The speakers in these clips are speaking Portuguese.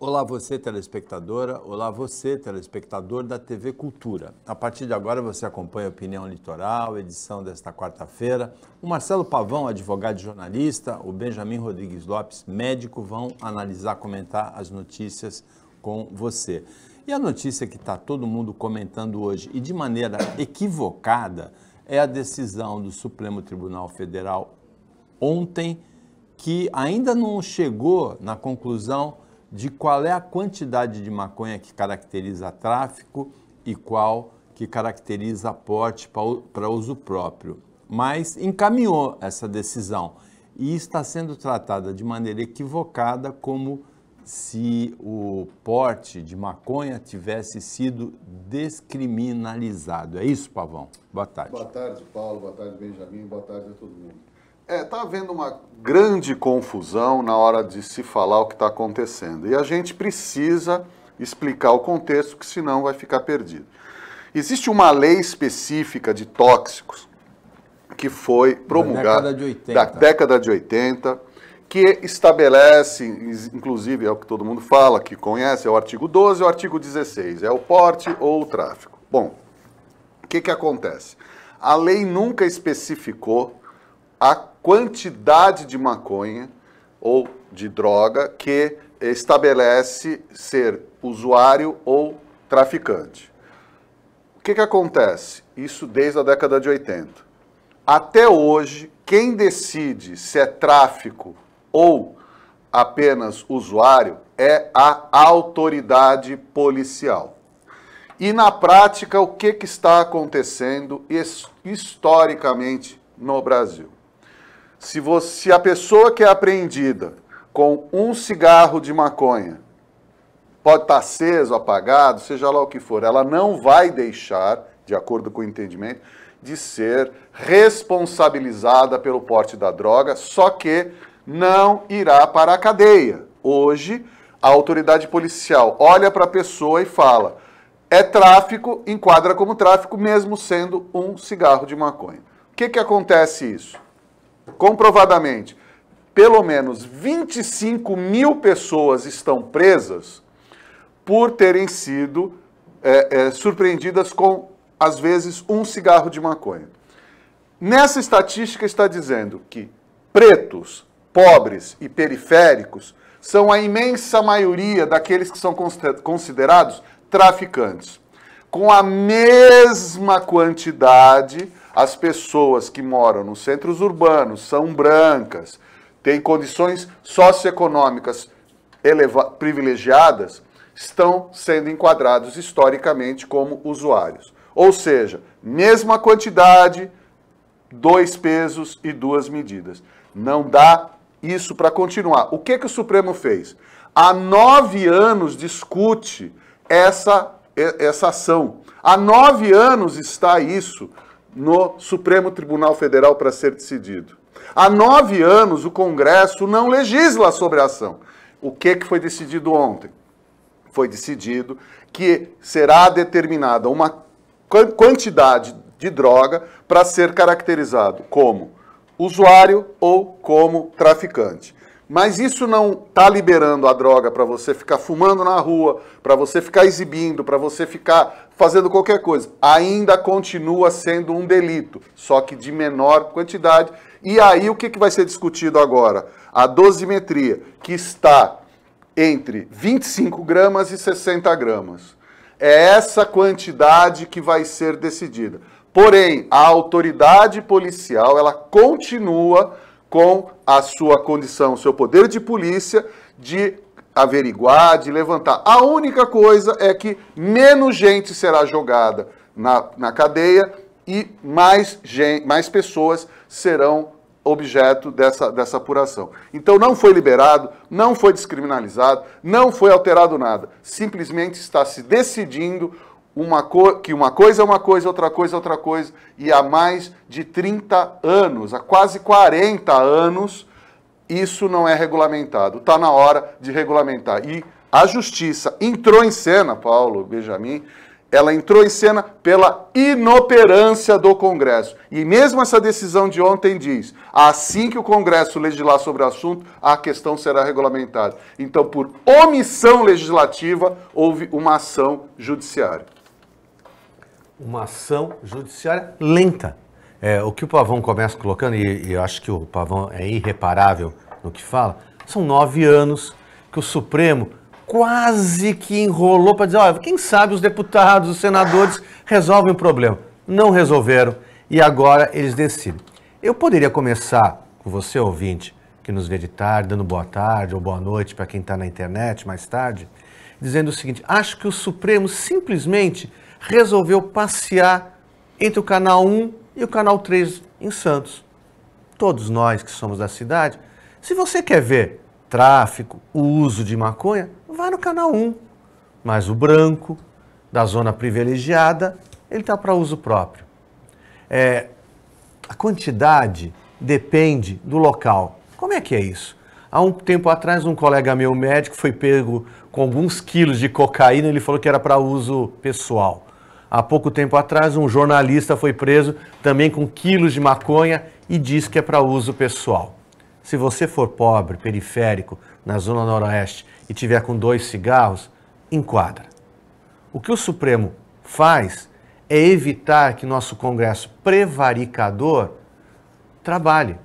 Olá você telespectadora, olá você telespectador da TV Cultura. A partir de agora você acompanha Opinião Litoral, edição desta quarta-feira. O Marcelo Pavão, advogado e jornalista, o Benjamin Rodrigues Lopes, médico, vão analisar, comentar as notícias com você. E a notícia que está todo mundo comentando hoje, e de maneira equivocada, é a decisão do Supremo Tribunal Federal ontem, que ainda não chegou na conclusão de qual é a quantidade de maconha que caracteriza tráfico e qual que caracteriza porte para uso próprio. Mas encaminhou essa decisão e está sendo tratada de maneira equivocada como se o porte de maconha tivesse sido descriminalizado. É isso, Pavão? Boa tarde. Boa tarde, Paulo. Boa tarde, Benjamin. Boa tarde a todo mundo. É, está havendo uma grande confusão na hora de se falar o que está acontecendo. E a gente precisa explicar o contexto, que senão vai ficar perdido. Existe uma lei específica de tóxicos que foi promulgada da década de 80, da década de 80 que estabelece, inclusive é o que todo mundo fala, que conhece, é o artigo 12 e o artigo 16, é o porte ou o tráfico. Bom, o que, que acontece? A lei nunca especificou a quantidade de maconha ou de droga que estabelece ser usuário ou traficante. O que, que acontece? Isso desde a década de 80. Até hoje, quem decide se é tráfico ou apenas usuário é a autoridade policial. E na prática, o que, que está acontecendo historicamente no Brasil? Se, você, se a pessoa que é apreendida com um cigarro de maconha, pode estar aceso, apagado, seja lá o que for, ela não vai deixar, de acordo com o entendimento, de ser responsabilizada pelo porte da droga, só que não irá para a cadeia. Hoje, a autoridade policial olha para a pessoa e fala: é tráfico, enquadra como tráfico, mesmo sendo um cigarro de maconha. O que, que acontece isso? Comprovadamente, pelo menos 25 mil pessoas estão presas por terem sido é, é, surpreendidas com, às vezes, um cigarro de maconha. Nessa estatística está dizendo que pretos, pobres e periféricos são a imensa maioria daqueles que são considerados traficantes. Com a mesma quantidade as pessoas que moram nos centros urbanos são brancas, têm condições socioeconômicas privilegiadas, estão sendo enquadrados historicamente como usuários. Ou seja, mesma quantidade, dois pesos e duas medidas. Não dá isso para continuar. O que, que o Supremo fez? Há nove anos discute essa, essa ação. Há nove anos está isso no Supremo Tribunal Federal para ser decidido. Há nove anos o Congresso não legisla sobre a ação. O que, que foi decidido ontem? Foi decidido que será determinada uma quantidade de droga para ser caracterizado como usuário ou como traficante. Mas isso não está liberando a droga para você ficar fumando na rua, para você ficar exibindo, para você ficar fazendo qualquer coisa. Ainda continua sendo um delito, só que de menor quantidade. E aí o que, que vai ser discutido agora? A dosimetria, que está entre 25 gramas e 60 gramas. É essa quantidade que vai ser decidida. Porém, a autoridade policial ela continua com a sua condição, seu poder de polícia, de averiguar, de levantar. A única coisa é que menos gente será jogada na, na cadeia e mais, gente, mais pessoas serão objeto dessa, dessa apuração. Então não foi liberado, não foi descriminalizado, não foi alterado nada. Simplesmente está se decidindo uma que uma coisa é uma coisa, outra coisa é outra coisa, e há mais de 30 anos, há quase 40 anos, isso não é regulamentado. Está na hora de regulamentar. E a justiça entrou em cena, Paulo, Benjamin, ela entrou em cena pela inoperância do Congresso. E mesmo essa decisão de ontem diz: assim que o Congresso legislar sobre o assunto, a questão será regulamentada. Então, por omissão legislativa, houve uma ação judiciária. Uma ação judiciária lenta. É, o que o Pavão começa colocando, e, e eu acho que o Pavão é irreparável no que fala, são nove anos que o Supremo quase que enrolou para dizer, olha, quem sabe os deputados, os senadores resolvem o problema. Não resolveram e agora eles decidem. Eu poderia começar com você, ouvinte, que nos vê de tarde, dando boa tarde ou boa noite para quem está na internet mais tarde, dizendo o seguinte: acho que o Supremo simplesmente resolveu passear entre o canal 1 e o canal 3 em Santos. Todos nós que somos da cidade, se você quer ver tráfico, o uso de maconha, vai no canal 1. Mas o branco, da zona privilegiada, ele está para uso próprio. É, a quantidade depende do local. Como é que é isso? Há um tempo atrás, um colega meu médico foi pego com alguns quilos de cocaína, ele falou que era para uso pessoal. Há pouco tempo atrás, um jornalista foi preso também com quilos de maconha e diz que é para uso pessoal. Se você for pobre, periférico, na zona noroeste e tiver com dois cigarros, enquadra. O que o Supremo faz é evitar que nosso Congresso prevaricador trabalhe.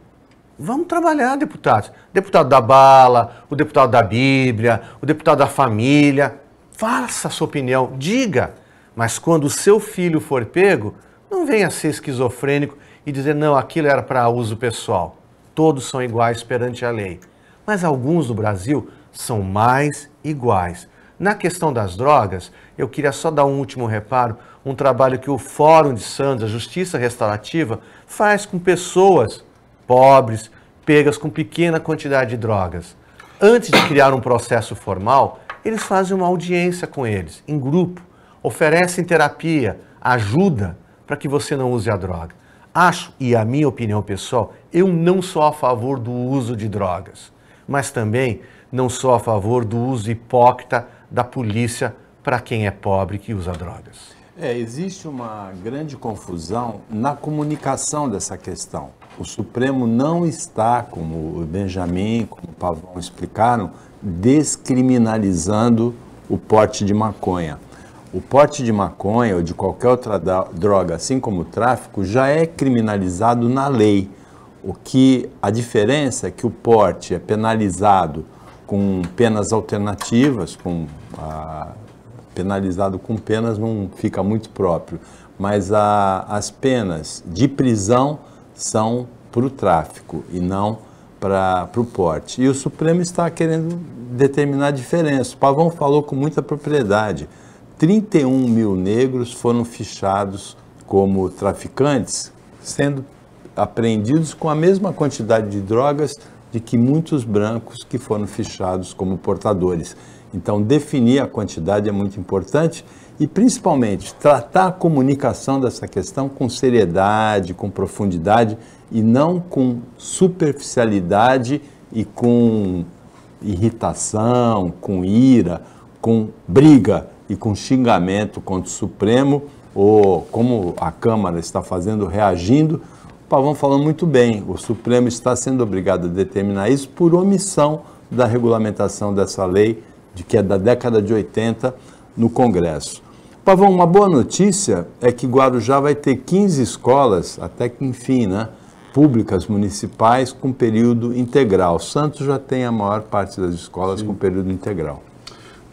Vamos trabalhar, deputados. Deputado da bala, o deputado da Bíblia, o deputado da família. Faça a sua opinião, diga. Mas quando o seu filho for pego, não venha ser esquizofrênico e dizer, não, aquilo era para uso pessoal todos são iguais perante a lei. Mas alguns no Brasil são mais iguais. Na questão das drogas, eu queria só dar um último reparo, um trabalho que o Fórum de Santos, a Justiça Restaurativa, faz com pessoas pobres, pegas com pequena quantidade de drogas. Antes de criar um processo formal, eles fazem uma audiência com eles, em grupo, oferecem terapia, ajuda para que você não use a droga. Acho, e a minha opinião pessoal, eu não sou a favor do uso de drogas, mas também não sou a favor do uso hipócrita da polícia para quem é pobre que usa drogas. É, existe uma grande confusão na comunicação dessa questão. O Supremo não está, como o Benjamin, como o Pavão explicaram, descriminalizando o porte de maconha. O porte de maconha ou de qualquer outra droga, assim como o tráfico, já é criminalizado na lei. O que a diferença é que o porte é penalizado com penas alternativas, com a, penalizado com penas não fica muito próprio, mas a, as penas de prisão são para o tráfico e não para o porte. E o Supremo está querendo determinar a diferença. O Pavão falou com muita propriedade. 31 mil negros foram fichados como traficantes, sendo apreendidos com a mesma quantidade de drogas de que muitos brancos que foram fichados como portadores. Então, definir a quantidade é muito importante e, principalmente, tratar a comunicação dessa questão com seriedade, com profundidade e não com superficialidade e com irritação, com ira, com briga e com xingamento contra o Supremo, ou como a Câmara está fazendo, reagindo. O Pavão falou muito bem, o Supremo está sendo obrigado a determinar isso por omissão da regulamentação dessa lei, de que é da década de 80, no Congresso. Pavão, uma boa notícia é que Guarujá vai ter 15 escolas, até que enfim, né? Públicas municipais com período integral. Santos já tem a maior parte das escolas Sim. com período integral.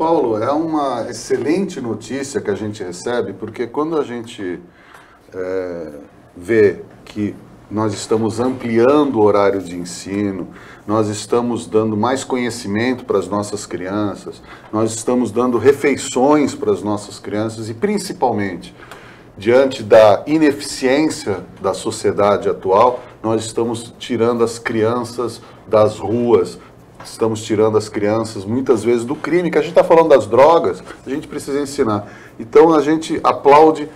Paulo, é uma excelente notícia que a gente recebe, porque quando a gente é, vê que nós estamos ampliando o horário de ensino, nós estamos dando mais conhecimento para as nossas crianças, nós estamos dando refeições para as nossas crianças e, principalmente, diante da ineficiência da sociedade atual, nós estamos tirando as crianças das ruas, estamos tirando as crianças muitas vezes do crime, que a gente está falando das drogas, a gente precisa ensinar. Então a gente aplaude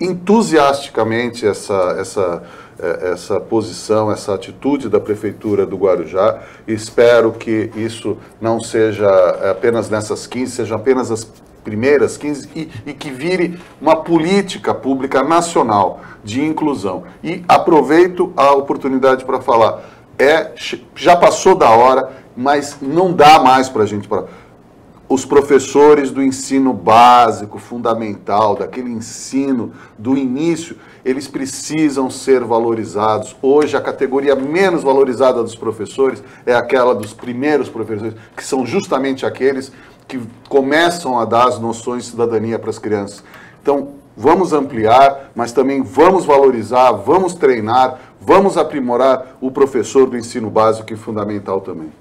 entusiasticamente essa, essa, é, essa posição, essa atitude da Prefeitura do Guarujá. Espero que isso não seja apenas nessas 15, seja apenas as primeiras 15 e, e que vire uma política pública nacional de inclusão. E aproveito a oportunidade para falar, é, já passou da hora, mas não dá mais para a gente... Pra, os professores do ensino básico, fundamental, daquele ensino do início, eles precisam ser valorizados. Hoje, a categoria menos valorizada dos professores é aquela dos primeiros professores, que são justamente aqueles que começam a dar as noções de cidadania para as crianças. Então, vamos ampliar, mas também vamos valorizar, vamos treinar, vamos aprimorar o professor do ensino básico e fundamental também.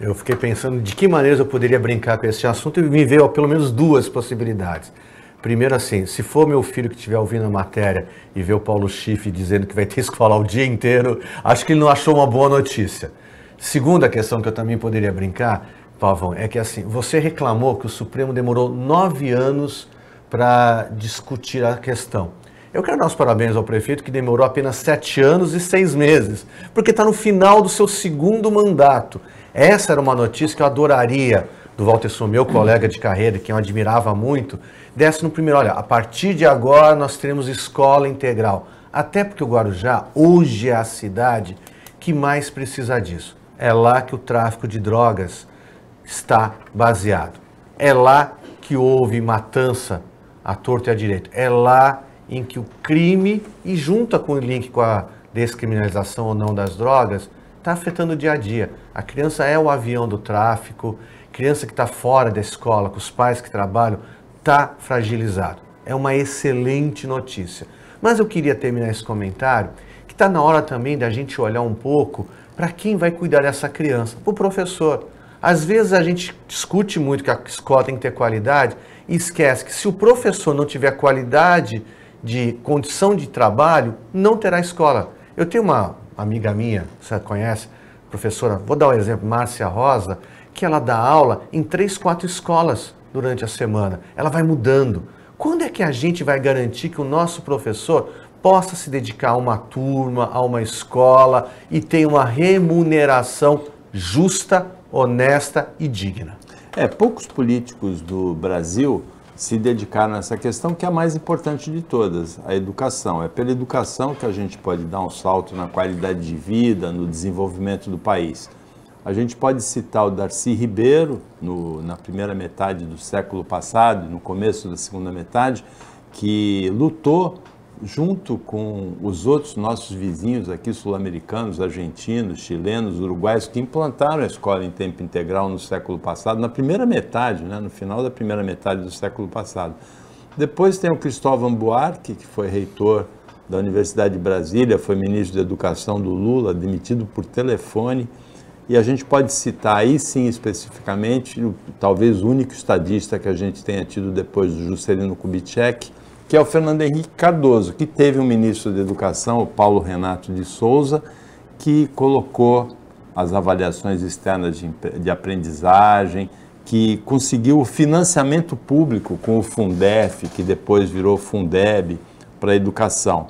Eu fiquei pensando de que maneira eu poderia brincar com esse assunto e me veio pelo menos duas possibilidades. Primeiro, assim, se for meu filho que estiver ouvindo a matéria e ver o Paulo Schiff dizendo que vai ter escola o dia inteiro, acho que ele não achou uma boa notícia. Segunda questão que eu também poderia brincar, Pavão, é que assim, você reclamou que o Supremo demorou nove anos para discutir a questão. Eu quero dar os parabéns ao prefeito que demorou apenas sete anos e seis meses, porque está no final do seu segundo mandato. Essa era uma notícia que eu adoraria do Walter Sou, meu colega de carreira, que eu admirava muito, desse no primeiro, olha, a partir de agora nós teremos escola integral. Até porque o Guarujá hoje é a cidade que mais precisa disso. É lá que o tráfico de drogas está baseado. É lá que houve matança à torta e à direita. É lá em que o crime, e junta com o link com a descriminalização ou não das drogas, está afetando o dia a dia. A criança é o avião do tráfico, criança que está fora da escola, com os pais que trabalham, está fragilizado. É uma excelente notícia. Mas eu queria terminar esse comentário que está na hora também da gente olhar um pouco para quem vai cuidar dessa criança, para o professor. Às vezes a gente discute muito que a escola tem que ter qualidade e esquece que se o professor não tiver qualidade de condição de trabalho, não terá escola. Eu tenho uma amiga minha, você conhece, professora, vou dar um exemplo, Márcia Rosa, que ela dá aula em três, quatro escolas durante a semana. Ela vai mudando. Quando é que a gente vai garantir que o nosso professor possa se dedicar a uma turma, a uma escola e tenha uma remuneração justa, honesta e digna? É, poucos políticos do Brasil se dedicar nessa questão que é a mais importante de todas, a educação. É pela educação que a gente pode dar um salto na qualidade de vida, no desenvolvimento do país. A gente pode citar o Darcy Ribeiro, no, na primeira metade do século passado, no começo da segunda metade, que lutou junto com os outros nossos vizinhos aqui, sul-americanos, argentinos, chilenos, uruguaios, que implantaram a escola em tempo integral no século passado, na primeira metade, né, no final da primeira metade do século passado. Depois tem o Cristóvão Buarque, que foi reitor da Universidade de Brasília, foi ministro de Educação do Lula, demitido por telefone. E a gente pode citar aí sim especificamente, talvez o único estadista que a gente tenha tido depois do Juscelino Kubitschek, que é o Fernando Henrique Cardoso, que teve um ministro de Educação, o Paulo Renato de Souza, que colocou as avaliações externas de, de aprendizagem, que conseguiu o financiamento público com o Fundef, que depois virou Fundeb, para a educação.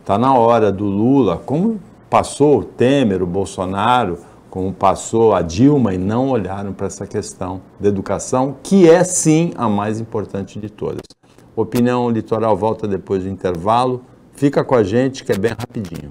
Está na hora do Lula, como passou o Temer, o Bolsonaro, como passou a Dilma, e não olharam para essa questão da educação, que é sim a mais importante de todas. Opinião Litoral volta depois do intervalo. Fica com a gente que é bem rapidinho.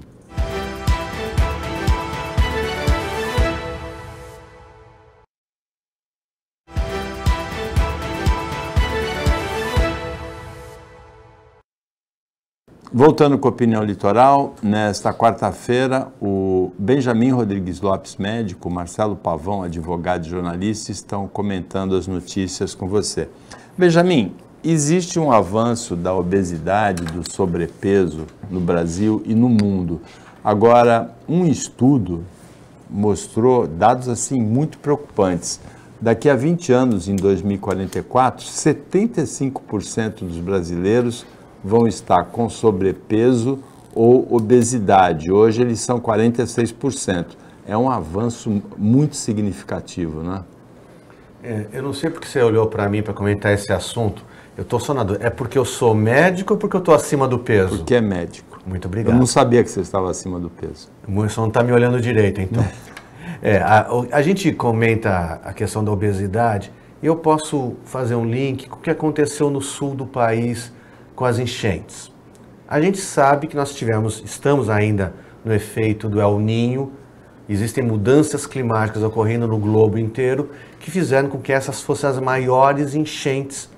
Voltando com a opinião litoral, nesta quarta-feira, o Benjamin Rodrigues Lopes, médico, Marcelo Pavão, advogado e jornalista, estão comentando as notícias com você. Benjamin, Existe um avanço da obesidade, do sobrepeso no Brasil e no mundo. Agora, um estudo mostrou dados assim muito preocupantes. Daqui a 20 anos, em 2044, 75% dos brasileiros vão estar com sobrepeso ou obesidade. Hoje eles são 46%. É um avanço muito significativo, né? É, eu não sei porque você olhou para mim para comentar esse assunto, eu na dúvida. É porque eu sou médico ou porque eu estou acima do peso? Porque é médico. Muito obrigado. Eu não sabia que você estava acima do peso. Você não está me olhando direito, então. é, a, a, gente comenta a questão da obesidade eu posso fazer um link com o que aconteceu no sul do país com as enchentes. A gente sabe que nós tivemos, estamos ainda no efeito do El Ninho, existem mudanças climáticas ocorrendo no globo inteiro que fizeram com que essas fossem as maiores enchentes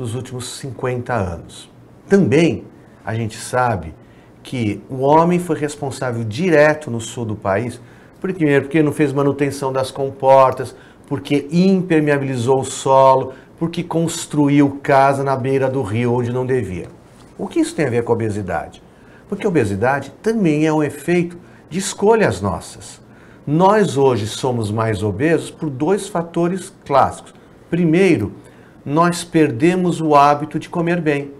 dos últimos 50 anos. Também a gente sabe que o homem foi responsável direto no sul do país, primeiro porque não fez manutenção das comportas, porque impermeabilizou o solo, porque construiu casa na beira do rio onde não devia. O que isso tem a ver com a obesidade? Porque a obesidade também é um efeito de escolhas nossas. Nós hoje somos mais obesos por dois fatores clássicos. Primeiro, nós perdemos o hábito de comer bem.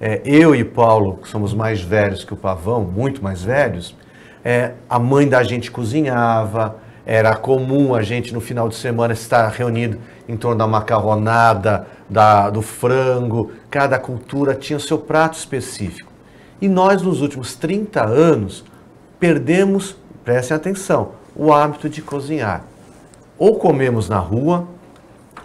É, eu e Paulo, que somos mais velhos que o Pavão, muito mais velhos, é, a mãe da gente cozinhava, era comum a gente no final de semana estar reunido em torno da macarronada, da, do frango, cada cultura tinha o seu prato específico. E nós, nos últimos 30 anos, perdemos, prestem atenção, o hábito de cozinhar. Ou comemos na rua,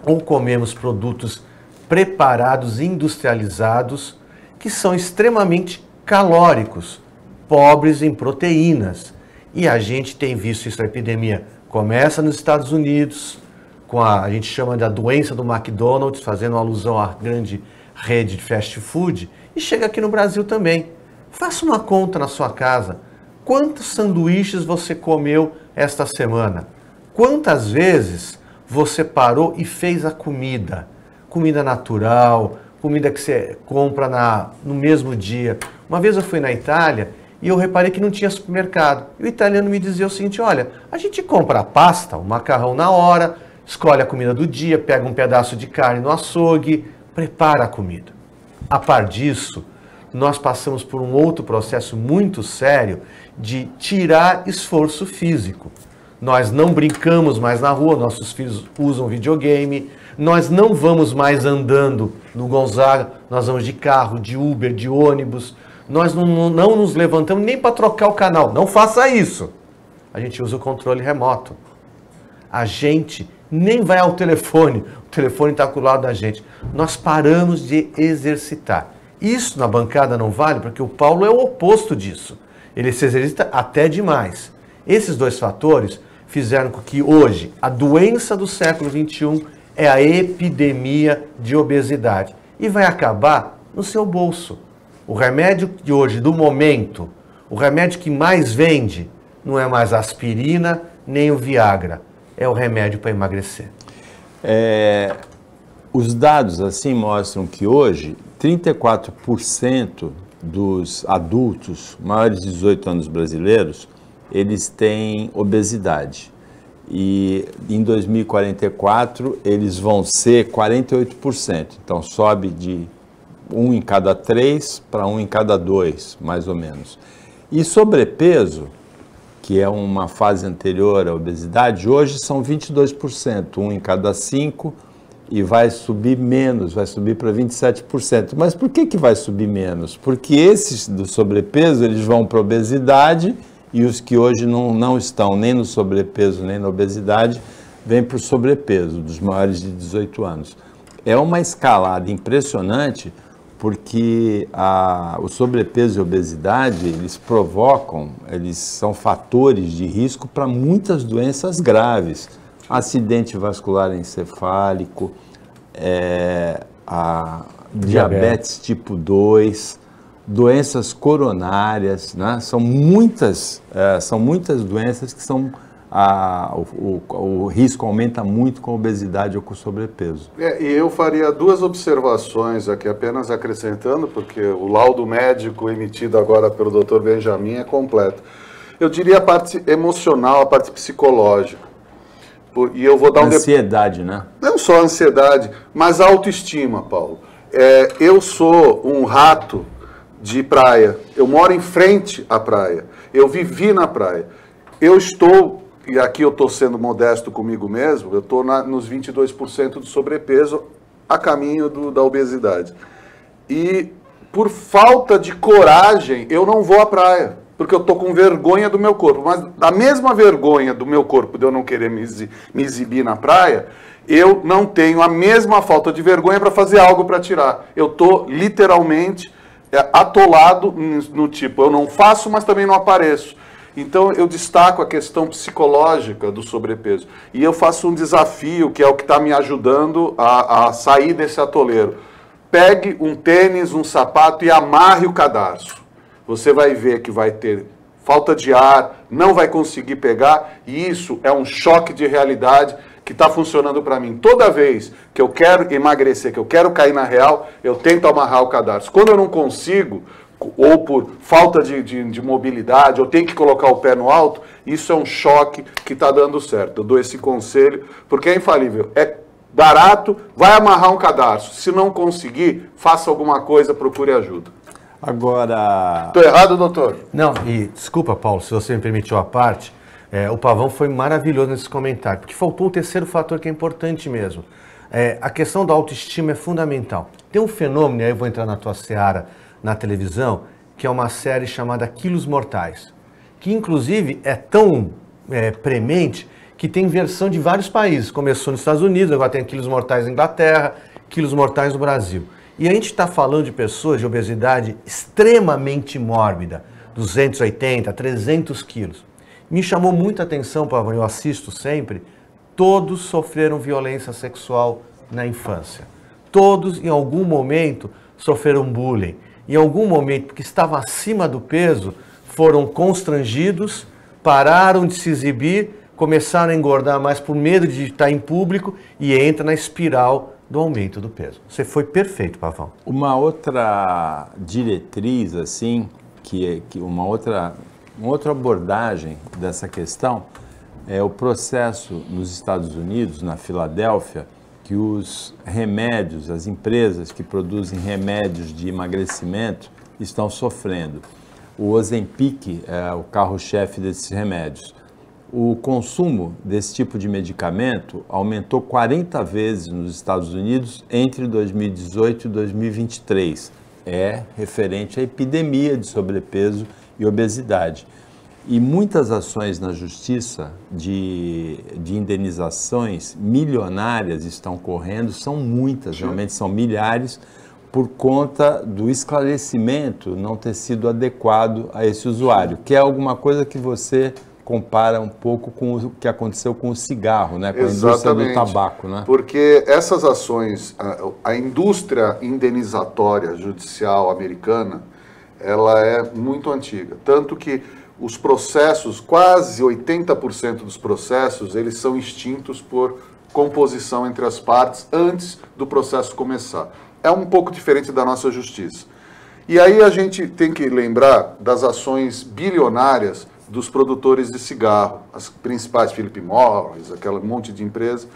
ou comemos produtos preparados, industrializados, que são extremamente calóricos, pobres em proteínas e a gente tem visto isso, a epidemia começa nos Estados Unidos, com a, a gente chama da doença do McDonald's, fazendo alusão à grande rede de fast food, e chega aqui no Brasil também. Faça uma conta na sua casa. Quantos sanduíches você comeu esta semana? Quantas vezes você parou e fez a comida? Comida natural, comida que você compra na, no mesmo dia. Uma vez eu fui na Itália e eu reparei que não tinha supermercado. E o italiano me dizia o seguinte: olha, a gente compra a pasta, o macarrão na hora, escolhe a comida do dia, pega um pedaço de carne no açougue, prepara a comida. A par disso, nós passamos por um outro processo muito sério de tirar esforço físico. Nós não brincamos mais na rua, nossos filhos usam videogame, nós não vamos mais andando no Gonzaga, nós vamos de carro, de Uber, de ônibus, nós não, não nos levantamos nem para trocar o canal. Não faça isso. A gente usa o controle remoto. A gente nem vai ao telefone. O telefone está com o lado da gente. Nós paramos de exercitar. Isso na bancada não vale porque o Paulo é o oposto disso. Ele se exercita até demais. Esses dois fatores fizeram com que hoje a doença do século XXI é a epidemia de obesidade e vai acabar no seu bolso. O remédio de hoje, do momento, o remédio que mais vende, não é mais a aspirina nem o Viagra, é o remédio para emagrecer. É, os dados assim mostram que hoje 34% dos adultos maiores de 18 anos brasileiros eles têm obesidade e em 2044 eles vão ser 48%. Então sobe de um em cada três para um em cada dois, mais ou menos. E sobrepeso, que é uma fase anterior à obesidade, hoje são 22%, um em cada cinco, e vai subir menos, vai subir para 27%. Mas por que, que vai subir menos? Porque esses do sobrepeso, eles vão para obesidade, e os que hoje não, não estão nem no sobrepeso nem na obesidade, vêm para o sobrepeso, dos maiores de 18 anos. É uma escalada impressionante, porque a, o sobrepeso e a obesidade eles provocam, eles são fatores de risco para muitas doenças graves, acidente vascular encefálico, é, diabetes, diabetes tipo 2, doenças coronárias, né? são muitas, é, são muitas doenças que são a, o, o, o, risco aumenta muito com obesidade ou com sobrepeso. É, e eu faria duas observações aqui, apenas acrescentando, porque o laudo médico emitido agora pelo Dr. Benjamin é completo. Eu diria a parte emocional, a parte psicológica. E eu vou dar um ansiedade, né? Não só ansiedade, mas autoestima, Paulo. É, eu sou um rato de praia. Eu moro em frente à praia. Eu vivi na praia. Eu estou e aqui eu estou sendo modesto comigo mesmo, eu estou nos 22% do sobrepeso a caminho do, da obesidade. E por falta de coragem, eu não vou à praia. porque eu tô com vergonha do meu corpo. Mas da mesma vergonha do meu corpo de eu não querer me, me exibir na praia, eu não tenho a mesma falta de vergonha para fazer algo para tirar. Eu tô literalmente atolado no tipo, eu não faço, mas também não apareço. Então eu destaco a questão psicológica do sobrepeso. E eu faço um desafio que é o que está me ajudando a, a sair desse atoleiro. Pegue um tênis, um sapato e amarre o cadarço. Você vai ver que vai ter falta de ar, não vai conseguir pegar, e isso é um choque de realidade que está funcionando para mim. Toda vez que eu quero emagrecer, que eu quero cair na real, eu tento amarrar o cadarço. Quando eu não consigo, ou por falta de, de, de, mobilidade, ou tem que colocar o pé no alto, isso é um choque que está dando certo. Eu dou esse conselho, porque é infalível. É barato, vai amarrar um cadarço. Se não conseguir, faça alguma coisa, procure ajuda. Agora. Estou errado, doutor? Não, e desculpa, Paulo, se você me permitiu a parte, é, o Pavão foi maravilhoso nesse comentário, porque faltou o terceiro fator que é importante mesmo. É, a questão da autoestima é fundamental. Tem um fenômeno, aí eu vou entrar na tua seara na televisão, que é uma série chamada Quilos Mortais, que inclusive é tão é, premente que tem versão de vários países. Começou nos Estados Unidos, agora tem Quilos Mortais na Inglaterra, Quilos Mortais no Brasil. E a gente está falando de pessoas de obesidade extremamente mórbida, 280, 300 quilos. Me chamou muita atenção, Pavão, eu assisto sempre, todos sofreram violência sexual na infância. Todos, em algum momento, sofreram bullying em algum momento, porque estavam acima do peso, foram constrangidos, pararam de se exibir, começaram a engordar mais por medo de estar em público e entra na espiral do aumento do peso. Você foi perfeito, Pavão. Uma outra diretriz, assim, que, é, que uma, outra, uma outra abordagem dessa questão é o processo nos Estados Unidos, na Filadélfia, que os remédios, as empresas que produzem remédios de emagrecimento estão sofrendo. O Ozempic é o carro-chefe desses remédios. O consumo desse tipo de medicamento aumentou 40 vezes nos Estados Unidos entre 2018 e 2023. É referente à epidemia de sobrepeso e obesidade. E muitas ações na justiça de, de indenizações milionárias estão correndo, são muitas, realmente são milhares, por conta do esclarecimento não ter sido adequado a esse usuário, que é alguma coisa que você compara um pouco com o que aconteceu com o cigarro, né? com Exatamente. a indústria do tabaco. Né? Porque essas ações, a, a indústria indenizatória judicial americana, ela é muito antiga. Tanto que os processos, quase 80% dos processos, eles são extintos por composição entre as partes antes do processo começar. É um pouco diferente da nossa justiça. E aí a gente tem que lembrar das ações bilionárias dos produtores de cigarro, as principais Philip Morris, aquele monte de empresa.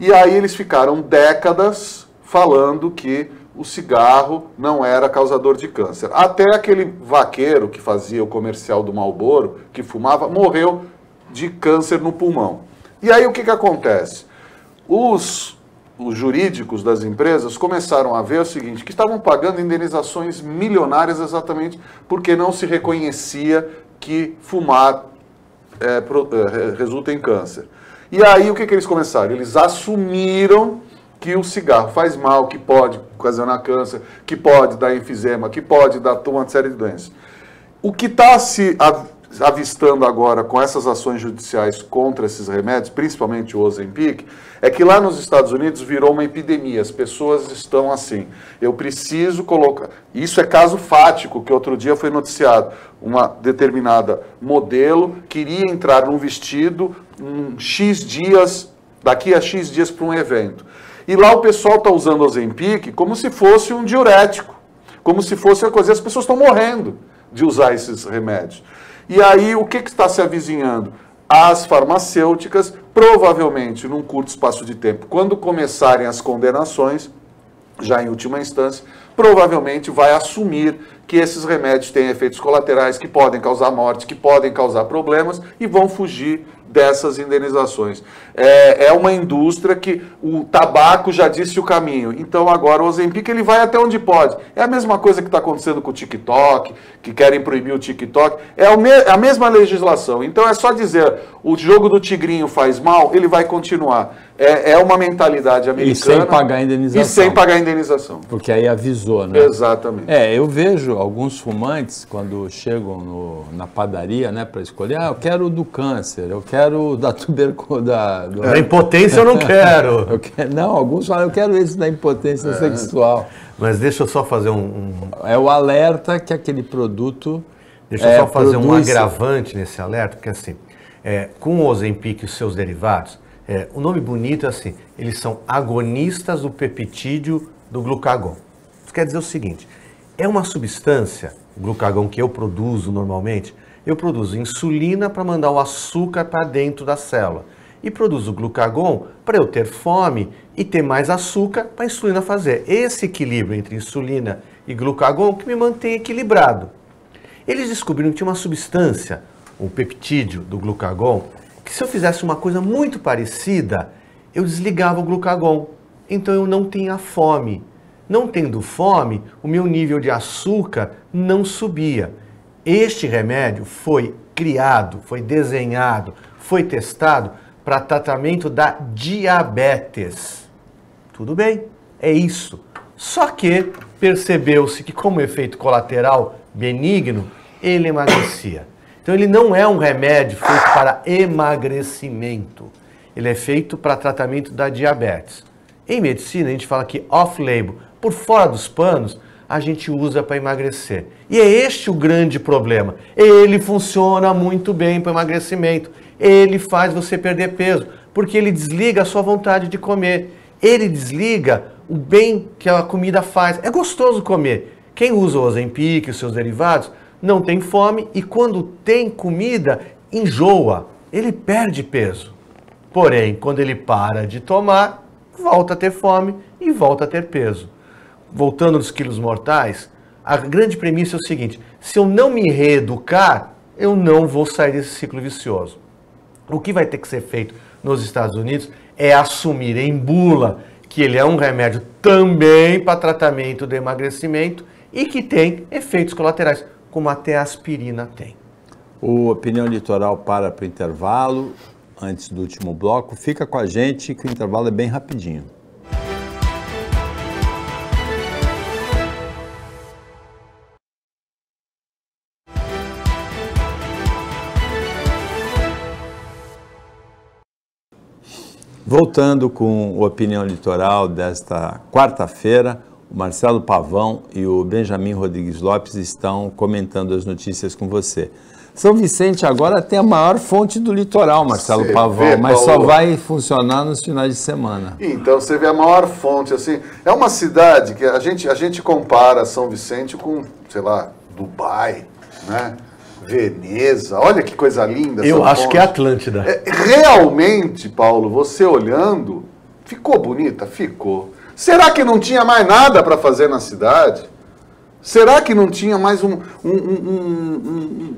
E aí eles ficaram décadas falando que o cigarro não era causador de câncer. Até aquele vaqueiro que fazia o comercial do Malboro, que fumava, morreu de câncer no pulmão. E aí o que, que acontece? Os, os jurídicos das empresas começaram a ver o seguinte, que estavam pagando indenizações milionárias exatamente porque não se reconhecia que fumar é, pro, é, resulta em câncer. E aí o que, que eles começaram? Eles assumiram que o cigarro faz mal, que pode ocasionar câncer, que pode dar enfisema, que pode dar uma série de doenças. O que está se avistando agora com essas ações judiciais contra esses remédios, principalmente o Ozempic, é que lá nos Estados Unidos virou uma epidemia. As pessoas estão assim. Eu preciso colocar. Isso é caso fático que outro dia foi noticiado. Uma determinada modelo queria entrar num vestido um X dias, daqui a X dias para um evento. E lá o pessoal está usando o Ozempic como se fosse um diurético, como se fosse a coisa. As pessoas estão morrendo de usar esses remédios. E aí o que, que está se avizinhando? As farmacêuticas, provavelmente num curto espaço de tempo, quando começarem as condenações, já em última instância, provavelmente vai assumir que esses remédios têm efeitos colaterais que podem causar morte, que podem causar problemas e vão fugir dessas indenizações. É, é uma indústria que o tabaco já disse o caminho. Então agora o Ozempic ele vai até onde pode. É a mesma coisa que está acontecendo com o TikTok, que querem proibir o TikTok. É a mesma legislação. Então é só dizer, o jogo do tigrinho faz mal, ele vai continuar. É, é uma mentalidade americana. E sem pagar indenização. E sem pagar indenização. Porque aí avisou, né? Exatamente. É, eu vejo alguns fumantes quando chegam no, na padaria, né, para escolher, ah, eu quero do câncer, eu quero da tuberculose. Da, do... da impotência eu não quero. eu quero. Não, alguns falam, eu quero esse da impotência é. sexual. Mas deixa eu só fazer um, um, É o alerta que aquele produto. Deixa eu só fazer produz... um agravante nesse alerta, porque assim, é, com o Ozempic e os seus derivados, é, o nome bonito é assim, eles são agonistas do peptídeo do glucagon. Isso quer dizer o seguinte, é uma substância, o glucagon que eu produzo normalmente, eu produzo insulina para mandar o açúcar para dentro da célula. E produzo glucagon para eu ter fome e ter mais açúcar para a insulina fazer. Esse equilíbrio entre insulina e glucagon que me mantém equilibrado. Eles descobriram que tinha uma substância, o peptídeo do glucagon, que se eu fizesse uma coisa muito parecida, eu desligava o glucagon. Então eu não tinha fome. Não tendo fome, o meu nível de açúcar não subia. Este remédio foi criado, foi desenhado, foi testado para tratamento da diabetes. Tudo bem, é isso. Só que percebeu-se que, como efeito colateral benigno, ele emagrecia. Então ele não é um remédio feito para emagrecimento. Ele é feito para tratamento da diabetes. Em medicina a gente fala que off-label, por fora dos panos, a gente usa para emagrecer. E é este o grande problema. Ele funciona muito bem para emagrecimento. Ele faz você perder peso, porque ele desliga a sua vontade de comer. Ele desliga o bem que a comida faz. É gostoso comer. Quem usa o Ozempic e os seus derivados não tem fome e quando tem comida, enjoa, ele perde peso. Porém, quando ele para de tomar, volta a ter fome e volta a ter peso. Voltando aos quilos mortais, a grande premissa é o seguinte: se eu não me reeducar, eu não vou sair desse ciclo vicioso. O que vai ter que ser feito nos Estados Unidos é assumir em bula que ele é um remédio também para tratamento do emagrecimento e que tem efeitos colaterais como até a aspirina tem. O Opinião Litoral para para o intervalo, antes do último bloco. Fica com a gente que o intervalo é bem rapidinho. Voltando com o Opinião Litoral desta quarta-feira, o Marcelo Pavão e o Benjamin Rodrigues Lopes estão comentando as notícias com você. São Vicente agora tem a maior fonte do litoral, Marcelo você Pavão, vê, mas só vai funcionar nos finais de semana. Então você vê a maior fonte, assim, é uma cidade que a gente, a gente compara São Vicente com, sei lá, Dubai, né? Veneza, olha que coisa linda. Eu acho fonte. que é Atlântida. É, realmente, Paulo, você olhando, ficou bonita? Ficou. Será que não tinha mais nada para fazer na cidade? Será que não tinha mais um, um, um,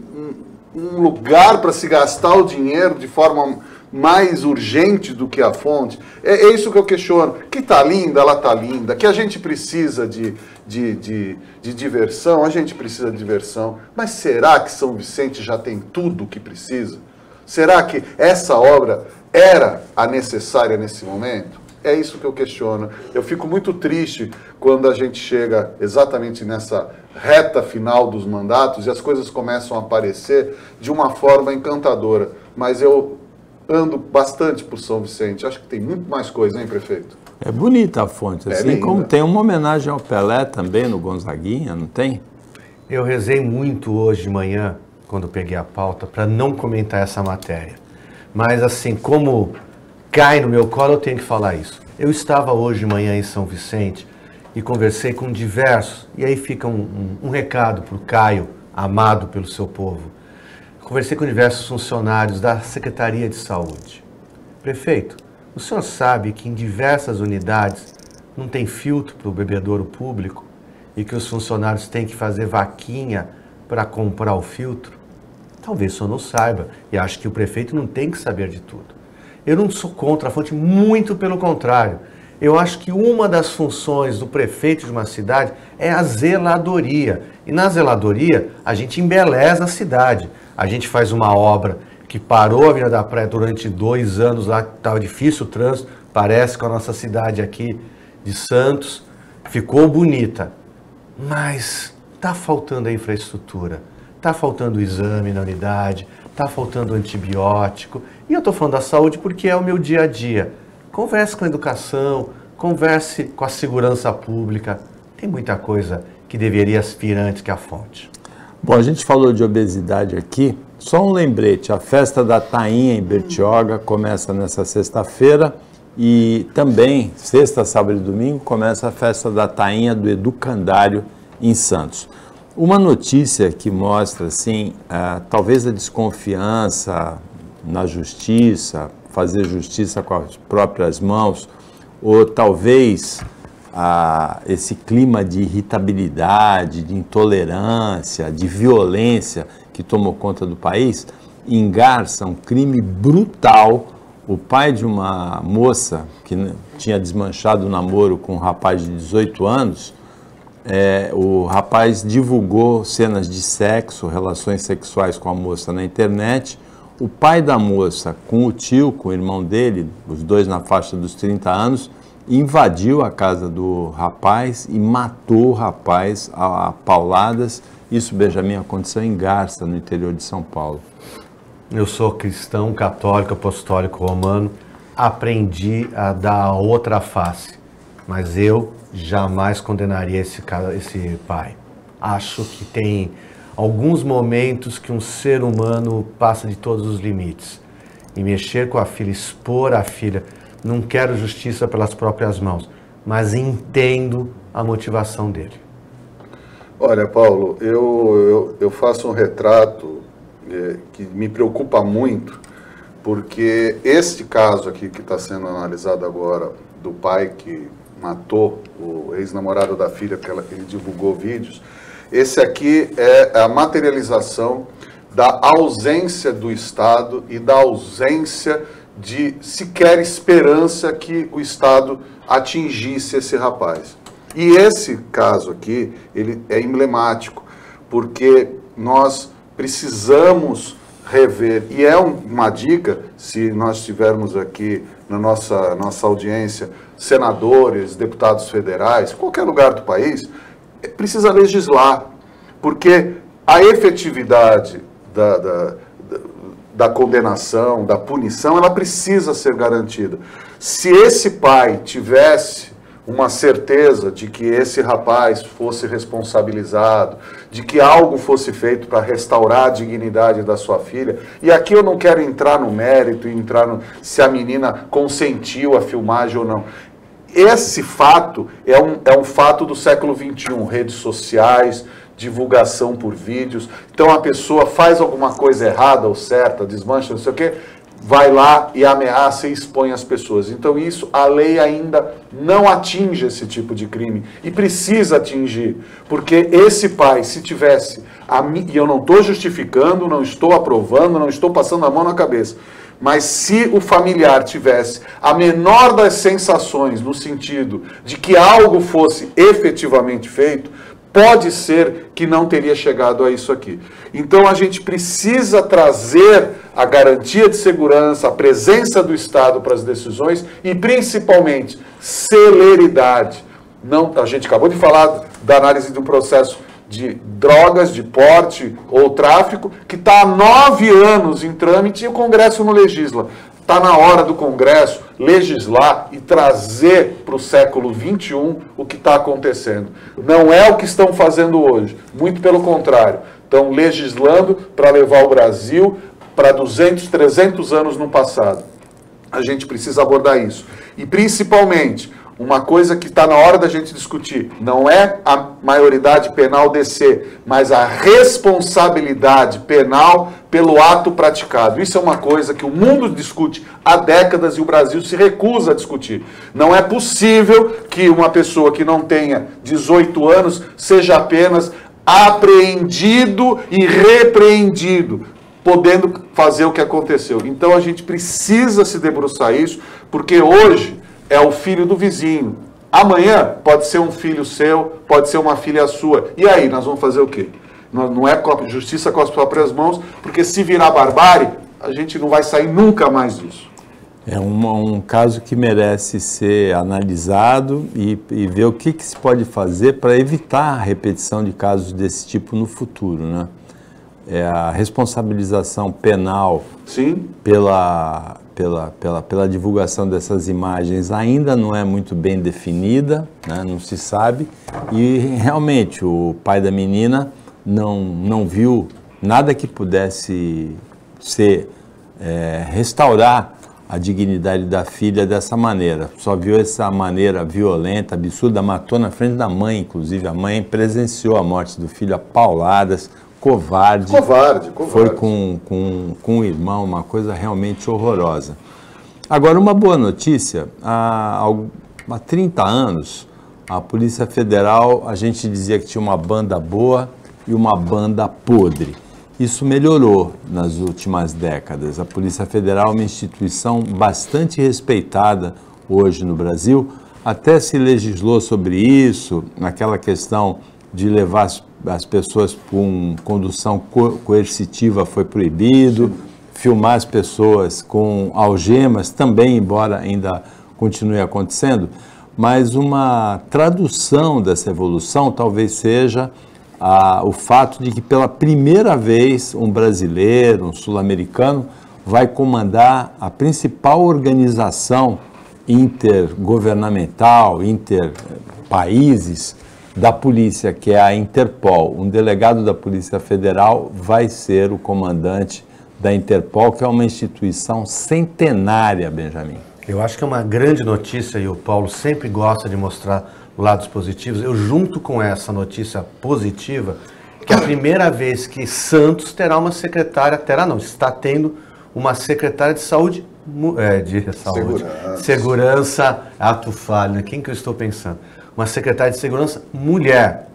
um lugar para se gastar o dinheiro de forma mais urgente do que a fonte? É, é isso que eu questiono. Que tá linda, ela tá linda. Que a gente precisa de, de, de, de diversão, a gente precisa de diversão. Mas será que São Vicente já tem tudo o que precisa? Será que essa obra era a necessária nesse momento? É isso que eu questiono. Eu fico muito triste quando a gente chega exatamente nessa reta final dos mandatos e as coisas começam a aparecer de uma forma encantadora. Mas eu ando bastante por São Vicente. Acho que tem muito mais coisa, hein, prefeito? É bonita a fonte, é assim linda. como tem uma homenagem ao Pelé também no Gonzaguinha, não tem? Eu rezei muito hoje de manhã, quando peguei a pauta, para não comentar essa matéria. Mas assim, como cai no meu colo, eu tenho que falar isso. Eu estava hoje de manhã em São Vicente e conversei com diversos, e aí fica um, um, um recado para o Caio, amado pelo seu povo. Conversei com diversos funcionários da Secretaria de Saúde. Prefeito, o senhor sabe que em diversas unidades não tem filtro para o bebedouro público e que os funcionários têm que fazer vaquinha para comprar o filtro? Talvez só não saiba. E acho que o prefeito não tem que saber de tudo. Eu não sou contra a fonte, muito pelo contrário. Eu acho que uma das funções do prefeito de uma cidade é a zeladoria. E na zeladoria, a gente embeleza a cidade. A gente faz uma obra que parou a Avenida da Praia durante dois anos lá, estava difícil o trânsito, parece com a nossa cidade aqui de Santos, ficou bonita. Mas está faltando a infraestrutura, está faltando o exame na unidade, está faltando antibiótico. E eu estou falando da saúde porque é o meu dia a dia. Converse com a educação, converse com a segurança pública. Tem muita coisa que deveria aspirar antes que a fonte. Bom, a gente falou de obesidade aqui. Só um lembrete: a festa da Tainha em Bertioga começa nessa sexta-feira e também, sexta, sábado e domingo, começa a festa da Tainha do Educandário em Santos. Uma notícia que mostra, assim, uh, talvez a desconfiança na justiça, fazer justiça com as próprias mãos, ou talvez uh, esse clima de irritabilidade, de intolerância, de violência que tomou conta do país, engarça um crime brutal o pai de uma moça que tinha desmanchado o namoro com um rapaz de 18 anos, é, o rapaz divulgou cenas de sexo, relações sexuais com a moça na internet. O pai da moça, com o tio, com o irmão dele, os dois na faixa dos 30 anos, invadiu a casa do rapaz e matou o rapaz a, a pauladas. Isso, Benjamin, aconteceu em Garça, no interior de São Paulo. Eu sou cristão, católico, apostólico romano. Aprendi a dar a outra face, mas eu jamais condenaria esse, esse pai. Acho que tem alguns momentos que um ser humano passa de todos os limites. E mexer com a filha, expor a filha, não quero justiça pelas próprias mãos, mas entendo a motivação dele. Olha, Paulo, eu, eu, eu faço um retrato é, que me preocupa muito, porque este caso aqui que está sendo analisado agora, do pai que matou o ex-namorado da filha, porque ele divulgou vídeos, esse aqui é a materialização da ausência do Estado e da ausência de sequer esperança que o Estado atingisse esse rapaz. E esse caso aqui, ele é emblemático, porque nós precisamos rever. E é uma dica, se nós tivermos aqui na nossa, nossa audiência senadores, deputados federais, qualquer lugar do país, precisa legislar, porque a efetividade da, da, da condenação, da punição, ela precisa ser garantida. Se esse pai tivesse uma certeza de que esse rapaz fosse responsabilizado, de que algo fosse feito para restaurar a dignidade da sua filha. E aqui eu não quero entrar no mérito, entrar no se a menina consentiu a filmagem ou não. Esse fato é um, é um fato do século XXI, redes sociais, divulgação por vídeos. Então a pessoa faz alguma coisa errada ou certa, desmancha, não sei o quê, vai lá e ameaça e expõe as pessoas. Então isso a lei ainda não atinge esse tipo de crime e precisa atingir, porque esse pai, se tivesse, a, e eu não estou justificando, não estou aprovando, não estou passando a mão na cabeça, mas se o familiar tivesse a menor das sensações no sentido de que algo fosse efetivamente feito, pode ser que não teria chegado a isso aqui. Então a gente precisa trazer a garantia de segurança, a presença do Estado para as decisões e principalmente celeridade. Não, a gente acabou de falar da análise do processo de drogas, de porte ou tráfico, que está há nove anos em trâmite e o Congresso não legisla. Está na hora do Congresso legislar e trazer para o século XXI o que está acontecendo. Não é o que estão fazendo hoje, muito pelo contrário. Estão legislando para levar o Brasil para 200, 300 anos no passado. A gente precisa abordar isso. E principalmente, uma coisa que está na hora da gente discutir, não é a maioridade penal descer, mas a responsabilidade penal pelo ato praticado. Isso é uma coisa que o mundo discute há décadas e o Brasil se recusa a discutir. Não é possível que uma pessoa que não tenha 18 anos seja apenas apreendido e repreendido. podendo fazer o que aconteceu. Então a gente precisa se debruçar isso, porque hoje é o filho do vizinho. Amanhã pode ser um filho seu, pode ser uma filha sua. E aí, nós vamos fazer o quê? Não é justiça com as próprias mãos, porque se virar barbárie, a gente não vai sair nunca mais disso. É um, um caso que merece ser analisado e, e ver o que, que se pode fazer para evitar a repetição de casos desse tipo no futuro, né? É a responsabilização penal Sim. Pela, pela, pela, pela divulgação dessas imagens ainda não é muito bem definida, né? não se sabe, e realmente o pai da menina não, não viu nada que pudesse ser é, restaurar a dignidade da filha dessa maneira. Só viu essa maneira violenta, absurda, matou na frente da mãe, inclusive. A mãe presenciou a morte do filho a pauladas, covarde. Covarde, covarde. Foi com, com, com o irmão, uma coisa realmente horrorosa. Agora, uma boa notícia: há, há 30 anos, a Polícia Federal, a gente dizia que tinha uma banda boa e uma banda podre. Isso melhorou nas últimas décadas. A Polícia Federal é uma instituição bastante respeitada hoje no Brasil. Até se legislou sobre isso, naquela questão de levar as, as pessoas com condução co coercitiva foi proibido, filmar as pessoas com algemas também, embora ainda continue acontecendo. Mas uma tradução dessa evolução talvez seja o fato de que pela primeira vez um brasileiro, um sul-americano, vai comandar a principal organização intergovernamental, interpaíses da polícia, que é a Interpol. Um delegado da Polícia Federal vai ser o comandante da Interpol, que é uma instituição centenária, Benjamin. Eu acho que é uma grande notícia e o Paulo sempre gosta de mostrar lados positivos, eu junto com essa notícia positiva, que é a primeira vez que Santos terá uma secretária, terá não, está tendo uma secretária de saúde, é, de saúde, segurança, segurança ato falho, né? quem que eu estou pensando? Uma secretária de segurança mulher,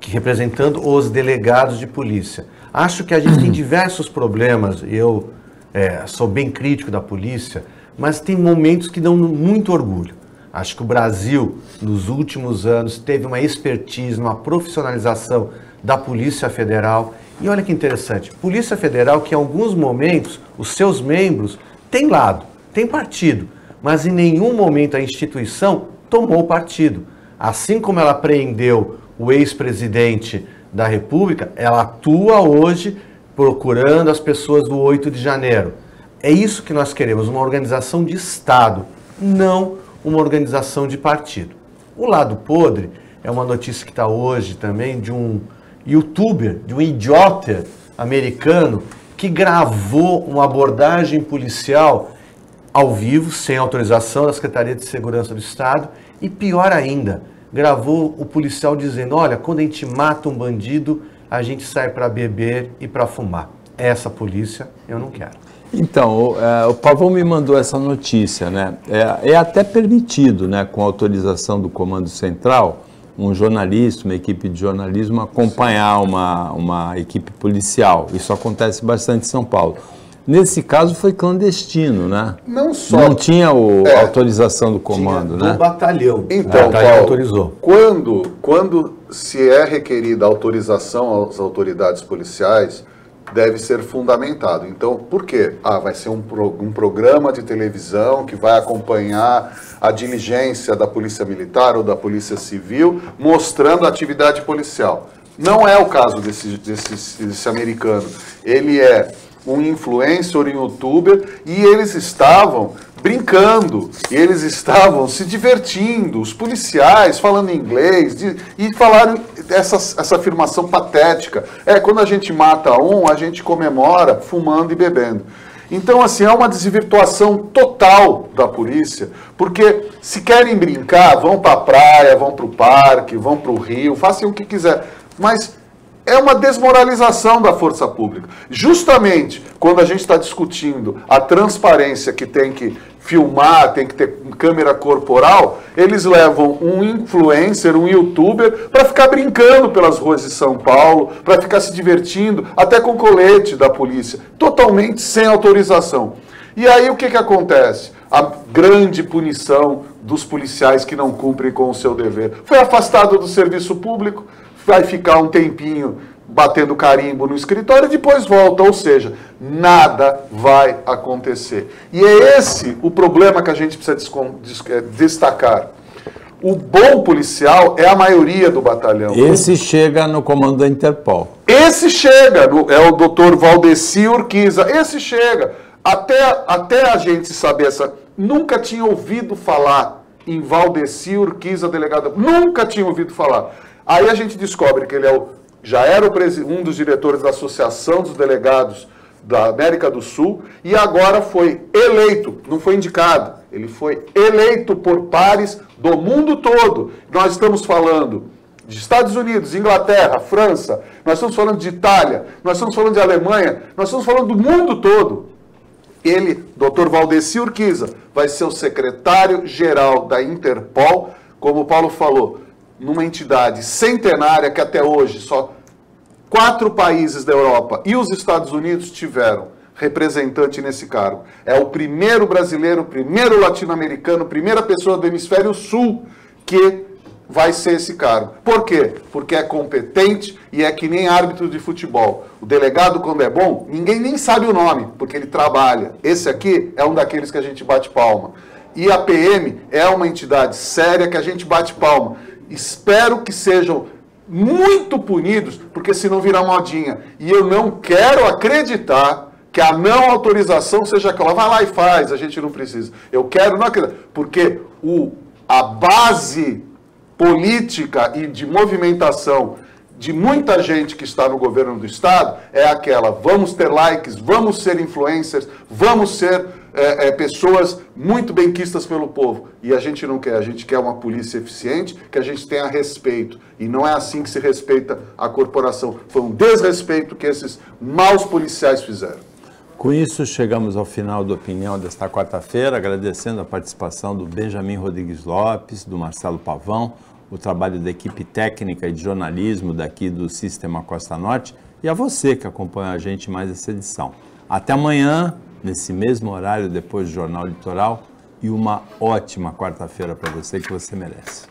que representando os delegados de polícia. Acho que a gente tem diversos problemas, e eu é, sou bem crítico da polícia, mas tem momentos que dão muito orgulho. Acho que o Brasil, nos últimos anos, teve uma expertise, uma profissionalização da Polícia Federal. E olha que interessante, Polícia Federal que em alguns momentos os seus membros têm lado, têm partido, mas em nenhum momento a instituição tomou partido. Assim como ela prendeu o ex-presidente da República, ela atua hoje procurando as pessoas do 8 de janeiro. É isso que nós queremos, uma organização de Estado, não uma organização de partido. O lado podre é uma notícia que está hoje também de um youtuber, de um idiota americano que gravou uma abordagem policial ao vivo, sem autorização da Secretaria de Segurança do Estado, e pior ainda, gravou o policial dizendo: Olha, quando a gente mata um bandido, a gente sai para beber e para fumar. Essa polícia eu não quero. Então, o, é, o Pavão me mandou essa notícia, né? É, é, até permitido, né, com autorização do Comando Central, um jornalista, uma equipe de jornalismo acompanhar uma, uma equipe policial. Isso acontece bastante em São Paulo. Nesse caso foi clandestino, né? Não só. Não tinha o, é, autorização do comando, tinha né? Do batalhão. Então, batalhão Paulo, autorizou. Quando, quando se é requerida autorização às autoridades policiais, deve ser fundamentado. Então, por quê? Ah, vai ser um, pro, um programa de televisão que vai acompanhar a diligência da Polícia Militar ou da Polícia Civil, mostrando a atividade policial. Não é o caso desse, desse, desse americano. Ele é um influencer, um youtuber, e eles estavam brincando, eles estavam se divertindo, os policiais falando inglês, de, e falaram essa, essa afirmação patética. É, quando a gente mata um, a gente comemora fumando e bebendo. Então, assim, é uma desvirtuação total da polícia, porque se querem brincar, vão para a praia, vão para o parque, vão para o rio, façam o que quiser. Mas é uma desmoralização da força pública. Justamente quando a gente está discutindo a transparência que tem que filmar, tem que ter câmera corporal, eles levam um influencer, um youtuber, para ficar brincando pelas ruas de São Paulo, para ficar se divertindo, até com colete da polícia, totalmente sem autorização. E aí o que, que acontece? A grande punição dos policiais que não cumprem com o seu dever. Foi afastado do serviço público, vai ficar um tempinho batendo carimbo no escritório e depois volta. Ou seja, nada vai acontecer. E é esse o problema que a gente precisa é, destacar. O bom policial é a maioria do batalhão. Esse chega no comando da Interpol. Esse chega, é o doutor Valdeci Urquiza. Esse chega. Até, até a gente saber essa. Nunca tinha ouvido falar em Valdeci Urquiza, delegado. Nunca tinha ouvido falar. Aí a gente descobre que ele é o, já era um dos diretores da Associação dos Delegados da América do Sul e agora foi eleito, não foi indicado, ele foi eleito por pares do mundo todo. Nós estamos falando de Estados Unidos, Inglaterra, França, nós estamos falando de Itália, nós estamos falando de Alemanha, nós estamos falando do mundo todo. Ele, Dr. Valdeci Urquiza, vai ser o secretário-geral da Interpol, como o Paulo falou, numa entidade centenária que até hoje só quatro países da Europa e os Estados Unidos tiveram representante nesse cargo. É o primeiro brasileiro, primeiro latino-americano, primeira pessoa do hemisfério sul que vai ser esse cargo. Por quê? Porque é competente e é que nem árbitro de futebol. O delegado, quando é bom, ninguém nem sabe o nome, porque ele trabalha. Esse aqui é um daqueles que a gente bate palma. E a PM é uma entidade séria que a gente bate palma. Espero que sejam muito punidos, porque senão virar modinha. E eu não quero acreditar que a não autorização seja aquela, vai lá e faz, a gente não precisa. Eu quero não acreditar, porque o, a base política e de movimentação de muita gente que está no governo do Estado é aquela: vamos ter likes, vamos ser influencers, vamos ser é, é, pessoas muito benquistas pelo povo. E a gente não quer, a gente quer uma polícia eficiente, que a gente tenha respeito. E não é assim que se respeita a corporação. Foi um desrespeito que esses maus policiais fizeram. Com isso, chegamos ao final da opinião desta quarta-feira, agradecendo a participação do Benjamin Rodrigues Lopes, do Marcelo Pavão, o trabalho da equipe técnica e de jornalismo daqui do Sistema Costa Norte e a você que acompanha a gente mais essa edição. Até amanhã, nesse mesmo horário, depois do Jornal Litoral, e uma ótima quarta-feira para você que você merece.